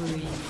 spree.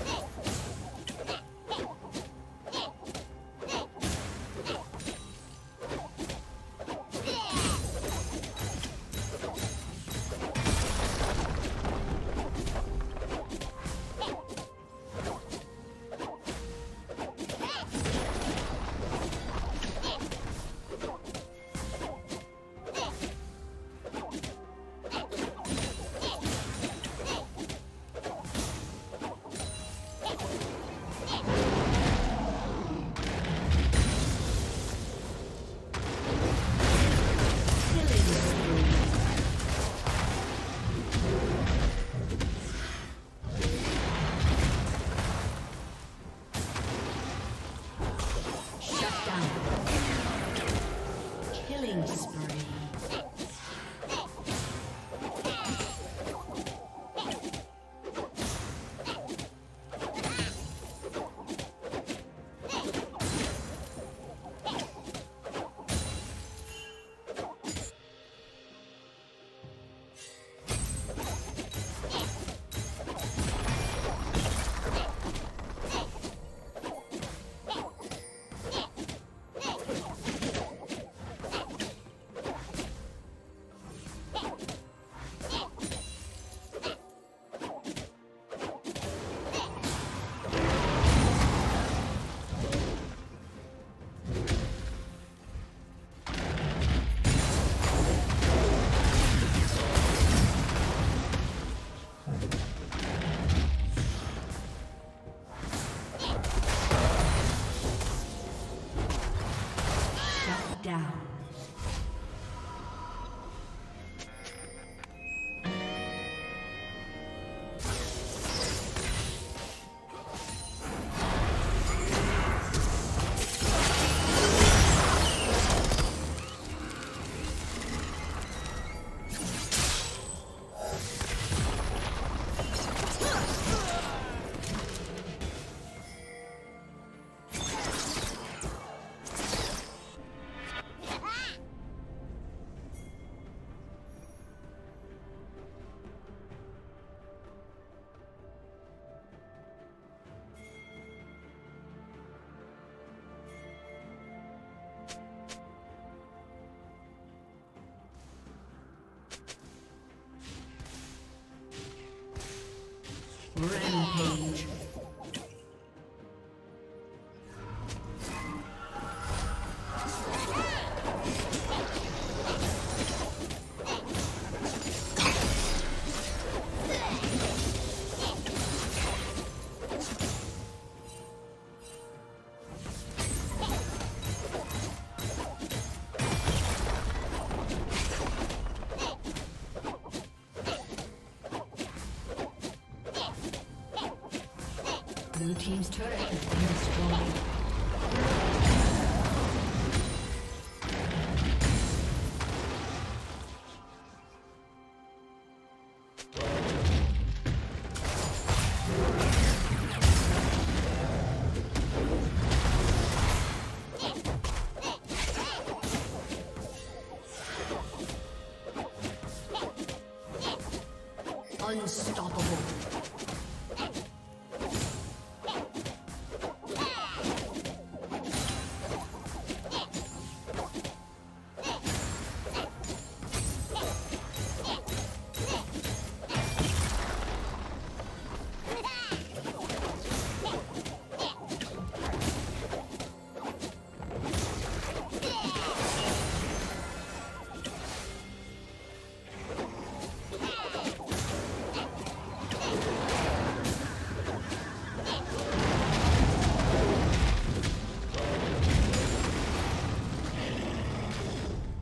Rampage.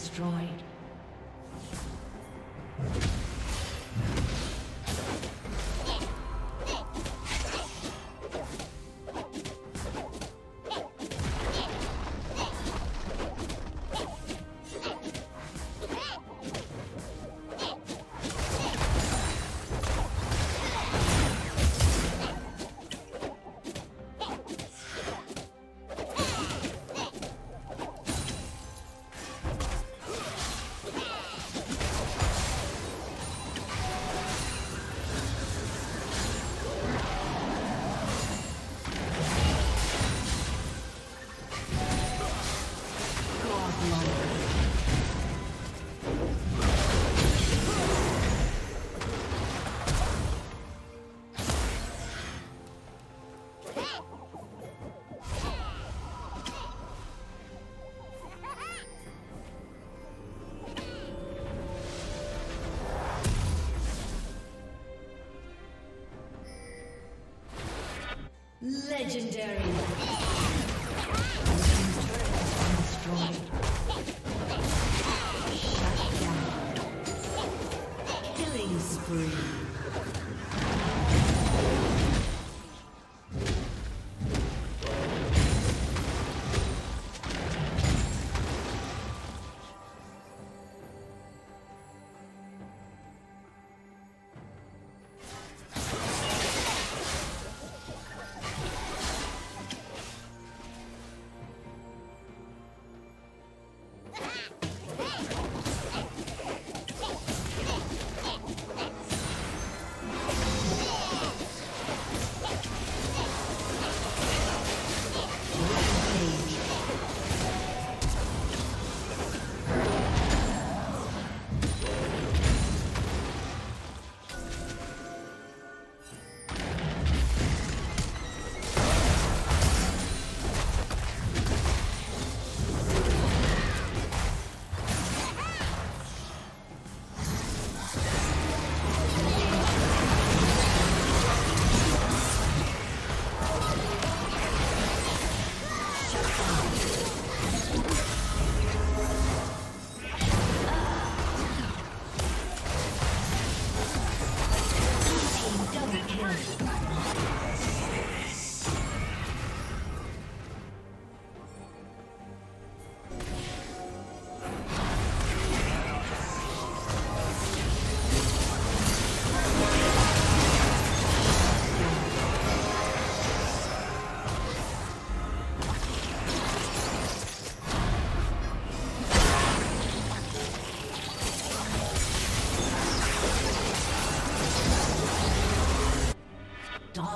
Destroyed. Legendary.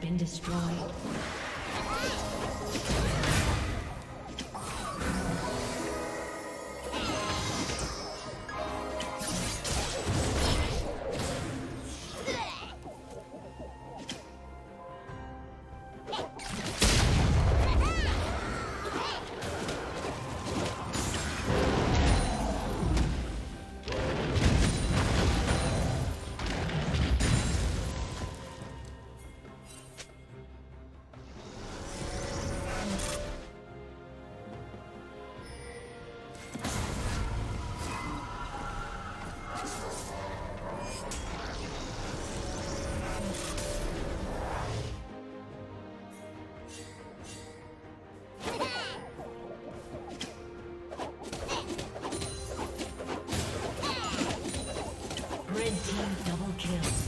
Been destroyed. kill.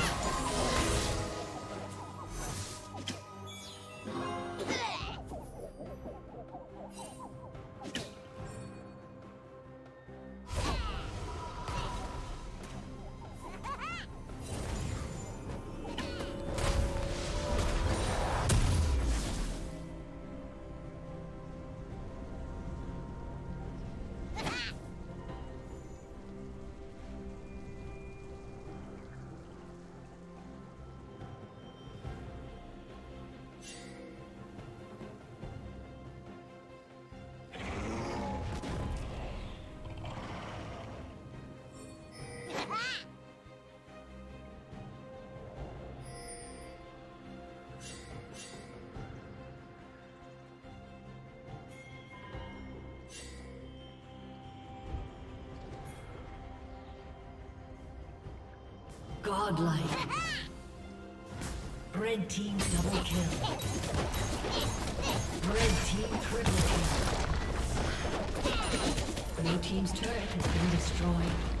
Godlike. Red team double kill. Red team triple kill. Blue team's turret has been destroyed.